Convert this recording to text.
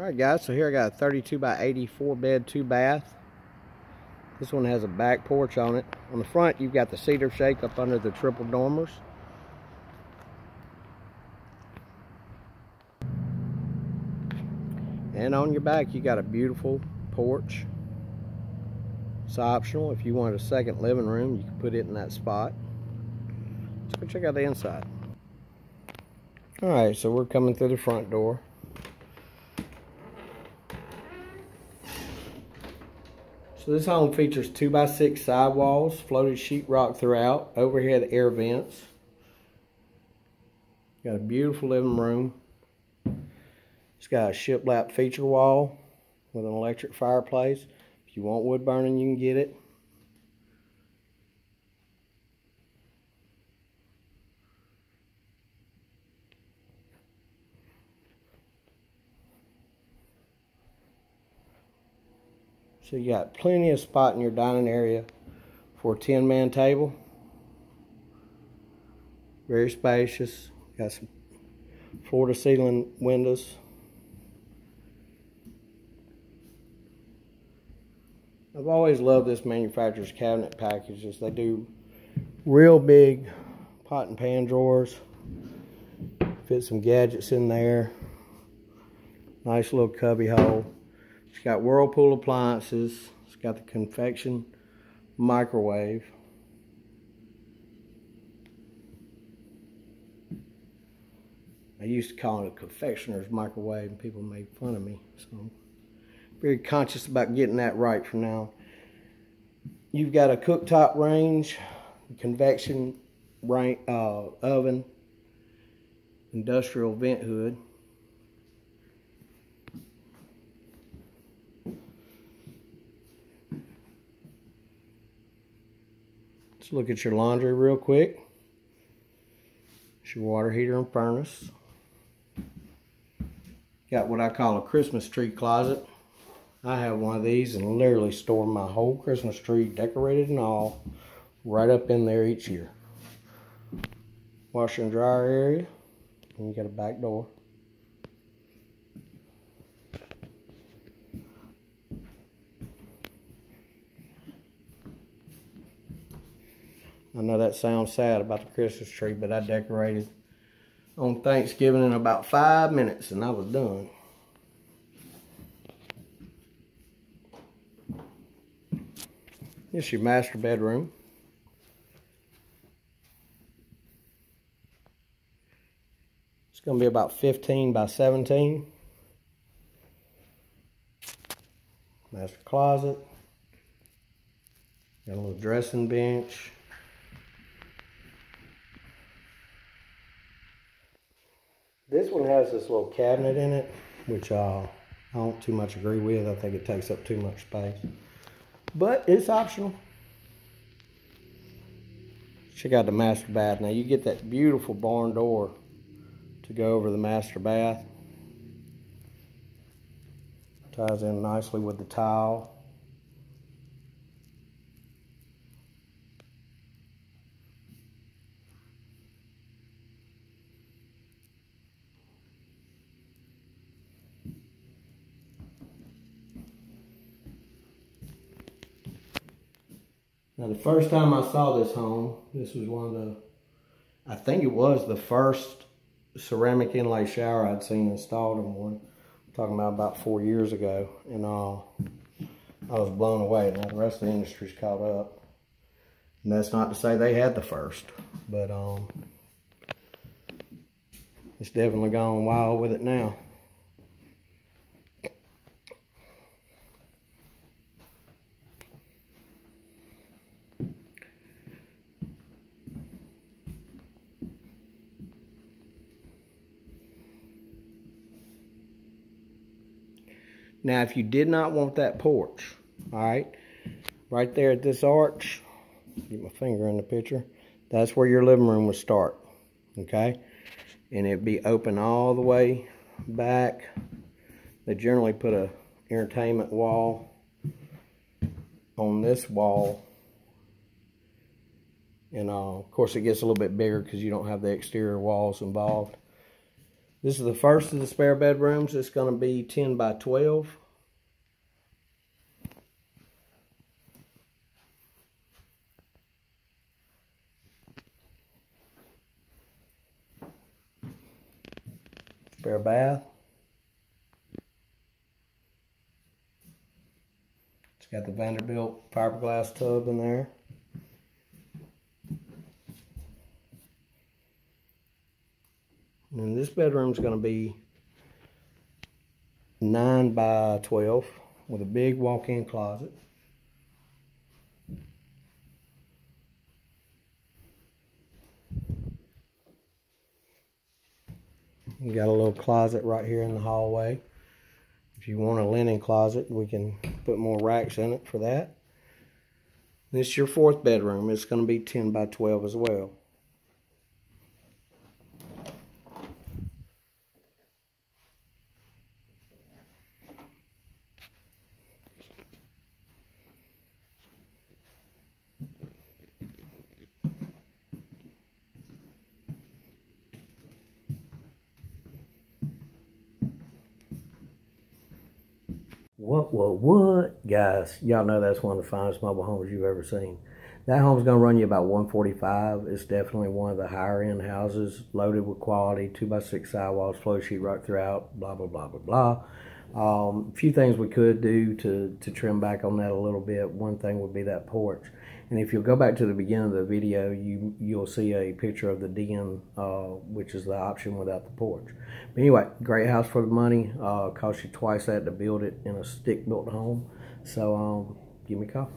Alright guys, so here I got a 32 by 84 bed, 2 bath. This one has a back porch on it. On the front you've got the cedar shake up under the triple dormers. And on your back you got a beautiful porch. It's optional. If you wanted a second living room, you can put it in that spot. Let's go check out the inside. Alright, so we're coming through the front door. This home features 2x6 sidewalls, floated sheetrock throughout, overhead air vents. Got a beautiful living room. It's got a shiplap feature wall with an electric fireplace. If you want wood burning, you can get it. So you got plenty of spot in your dining area for a 10 man table. Very spacious. Got some floor to ceiling windows. I've always loved this manufacturer's cabinet packages. They do real big pot and pan drawers. Fit some gadgets in there. Nice little cubby hole. It's got Whirlpool appliances. It's got the convection microwave. I used to call it a confectioner's microwave and people made fun of me. So I'm very conscious about getting that right from now. You've got a cooktop range, convection uh, oven, industrial vent hood. Let's look at your laundry real quick. It's your water heater and furnace. Got what I call a Christmas tree closet. I have one of these and literally store my whole Christmas tree, decorated and all, right up in there each year. Washer and dryer area. And you got a back door. I know that sounds sad about the Christmas tree, but I decorated on Thanksgiving in about five minutes and I was done. This is your master bedroom. It's going to be about 15 by 17. Master closet. Got a little dressing bench. This one has this little cabinet in it, which uh, I don't too much agree with. I think it takes up too much space. But it's optional. Check out the master bath. Now you get that beautiful barn door to go over the master bath. Ties in nicely with the tile. Now the first time I saw this home, this was one of the, I think it was the first ceramic inlay shower I'd seen installed in one. I'm talking about about four years ago. And uh, I was blown away. Now the rest of the industry's caught up. And that's not to say they had the first, but um, it's definitely gone wild with it now. Now, if you did not want that porch, all right, right there at this arch, get my finger in the picture, that's where your living room would start, okay? And it'd be open all the way back. They generally put a entertainment wall on this wall. And uh, of course it gets a little bit bigger because you don't have the exterior walls involved. This is the first of the spare bedrooms. It's going to be 10 by 12. Spare bath. It's got the Vanderbilt fiberglass tub in there. And this bedroom is going to be 9 by 12 with a big walk-in closet. You got a little closet right here in the hallway. If you want a linen closet, we can put more racks in it for that. This is your fourth bedroom. It's going to be 10 by 12 as well. What, what, what? Guys, y'all know that's one of the finest mobile homes you've ever seen. That home's going to run you about 145 It's definitely one of the higher end houses, loaded with quality, 2x6 sidewalls, flow sheetrock throughout, blah, blah, blah, blah, blah. Um, a few things we could do to, to trim back on that a little bit. One thing would be that porch. And if you'll go back to the beginning of the video, you, you'll see a picture of the den, uh, which is the option without the porch. But anyway, great house for the money. Uh, cost you twice that to build it in a stick-built home. So um, give me a call.